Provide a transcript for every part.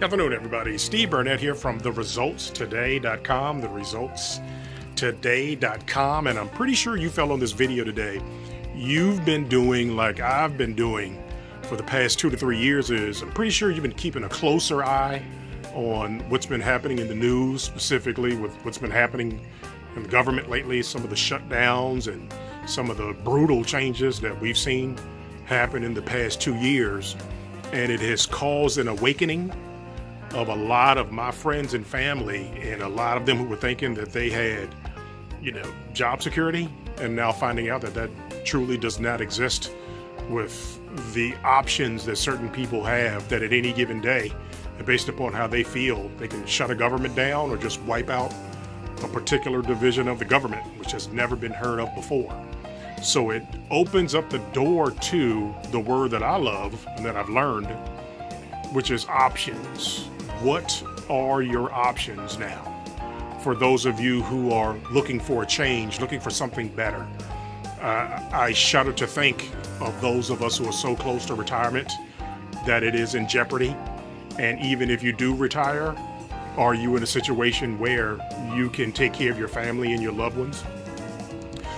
Afternoon, everybody. Steve Burnett here from theresultstoday.com, theresultstoday.com, and I'm pretty sure you fell on this video today. You've been doing like I've been doing for the past two to three years is I'm pretty sure you've been keeping a closer eye on what's been happening in the news, specifically with what's been happening in the government lately, some of the shutdowns and some of the brutal changes that we've seen happen in the past two years. And it has caused an awakening of a lot of my friends and family, and a lot of them who were thinking that they had, you know, job security, and now finding out that that truly does not exist with the options that certain people have that at any given day, based upon how they feel, they can shut a government down or just wipe out a particular division of the government, which has never been heard of before. So it opens up the door to the word that I love and that I've learned, which is options what are your options now for those of you who are looking for a change, looking for something better? Uh, I shudder to think of those of us who are so close to retirement that it is in jeopardy. And even if you do retire, are you in a situation where you can take care of your family and your loved ones?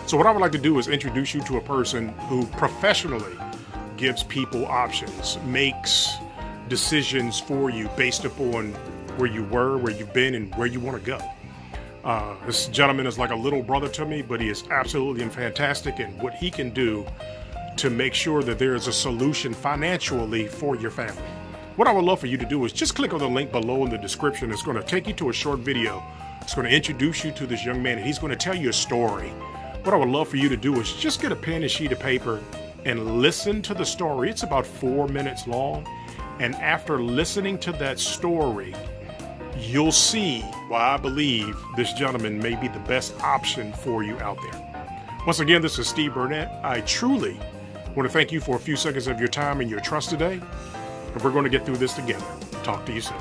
So, what I would like to do is introduce you to a person who professionally gives people options, makes decisions for you based upon where you were, where you've been, and where you want to go. Uh, this gentleman is like a little brother to me, but he is absolutely fantastic in what he can do to make sure that there is a solution financially for your family. What I would love for you to do is just click on the link below in the description. It's going to take you to a short video. It's going to introduce you to this young man, and he's going to tell you a story. What I would love for you to do is just get a pen and sheet of paper and listen to the story. It's about four minutes long and after listening to that story, you'll see why I believe this gentleman may be the best option for you out there. Once again, this is Steve Burnett. I truly want to thank you for a few seconds of your time and your trust today. And we're going to get through this together. Talk to you soon.